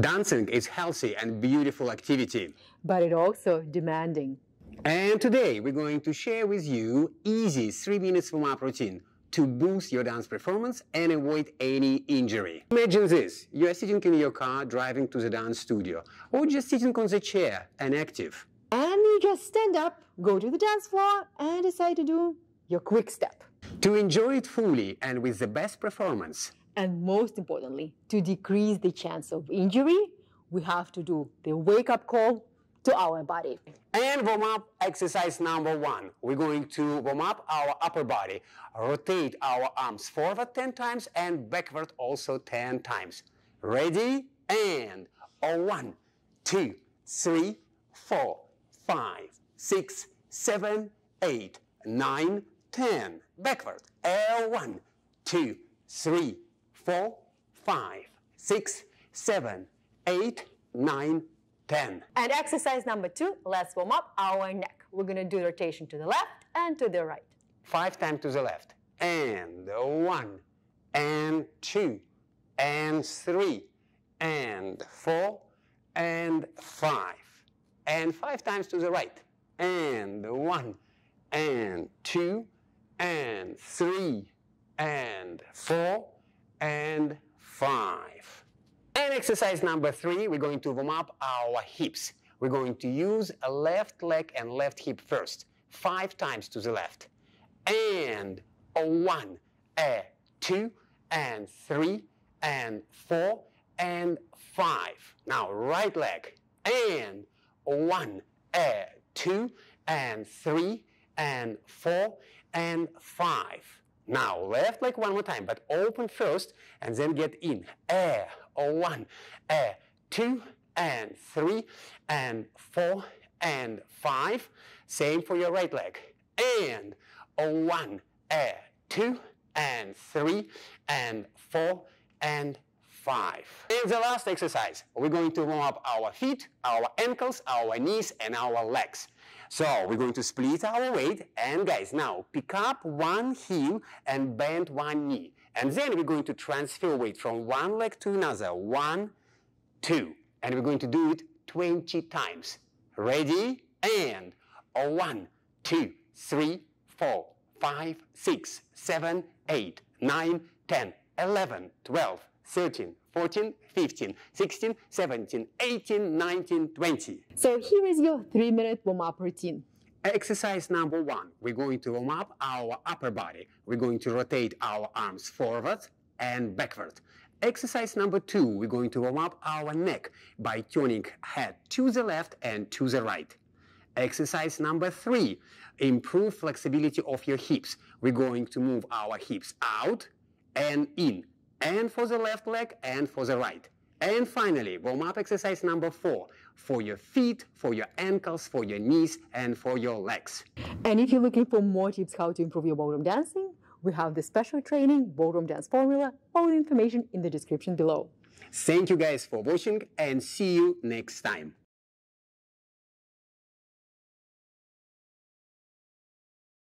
Dancing is healthy and beautiful activity. But it also demanding. And today we're going to share with you easy 3 minutes warm-up routine to boost your dance performance and avoid any injury. Imagine this, you are sitting in your car driving to the dance studio or just sitting on the chair and active. And you just stand up, go to the dance floor and decide to do your quick step. To enjoy it fully and with the best performance, and most importantly, to decrease the chance of injury, we have to do the wake up call to our body. And warm up exercise number one. We're going to warm up our upper body, rotate our arms forward 10 times and backward also 10 times. Ready? And a one, two, three, four, five, six, seven, eight, nine, ten. Backward. A one, two, three, four, five, six, seven, eight, nine, ten. And exercise number two, let's warm up our neck. We're gonna do rotation to the left and to the right. Five times to the left. And one, and two, and three, and four, and five. And five times to the right. And one, and two, and three, and four, and five. And exercise number three, we're going to warm up our hips. We're going to use a left leg and left hip first, five times to the left. And a one, a two, and three, and four, and five. Now, right leg. And one, a two, and three, and four, and five. Now, left leg one more time, but open first and then get in. A, oh, one, a, two, and three, and four, and five. Same for your right leg. And oh, one, a, two, and three, and four, and five. And the last exercise, we're going to warm up our feet, our ankles, our knees, and our legs. So we're going to split our weight and guys, now pick up one heel and bend one knee. And then we're going to transfer weight from one leg to another. One, two. And we're going to do it 20 times. Ready? And one, two, three, four, five, six, seven, eight, nine, 10, 11, 12, 13, 14, 15, 16, 17, 18, 19, 20. So here is your three-minute warm-up routine. Exercise number one, we're going to warm up our upper body. We're going to rotate our arms forward and backward. Exercise number two, we're going to warm up our neck by turning head to the left and to the right. Exercise number three, improve flexibility of your hips. We're going to move our hips out and in and for the left leg and for the right. And finally, warm-up exercise number four, for your feet, for your ankles, for your knees, and for your legs. And if you're looking for more tips how to improve your ballroom dancing, we have the special training, Ballroom Dance Formula, all the information in the description below. Thank you guys for watching and see you next time.